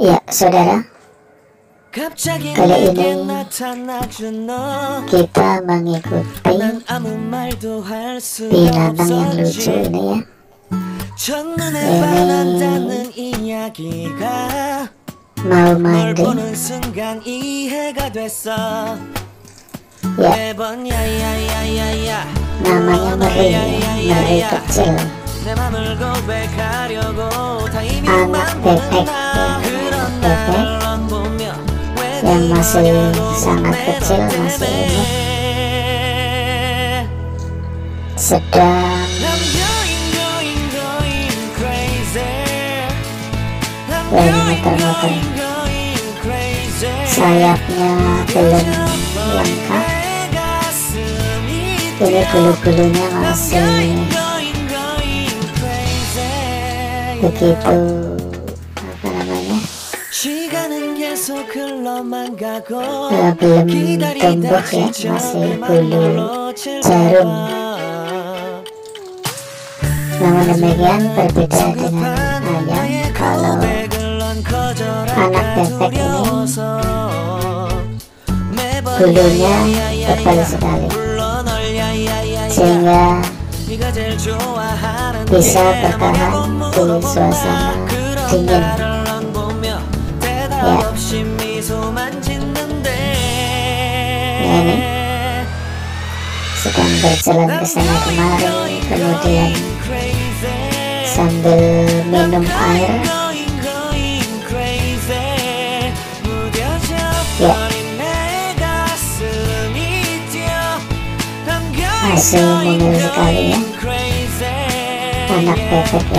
Ya, saudara, kali ini kita mengikuti binatang yang lucu ini ya. Ini mau mandi. Ya, namanya Meri, Meri kecil. Anak bebek, bebek yang masih sangat kecil masih ini. Sedang. Yang muter-muter sayapnya belum lengkap ini bulu-bulunya masih begitu uh, belum tumbuh ya masih bulu jarum namun demikian berbeda dengan ayam kalau anak bebek ini bulunya tebal sekali sehingga bisa bertahan di suasana dingin sedang berjalan ke sana kemari kemudian sambil minum air. Ya masih mungil sekali ya anak bebek ya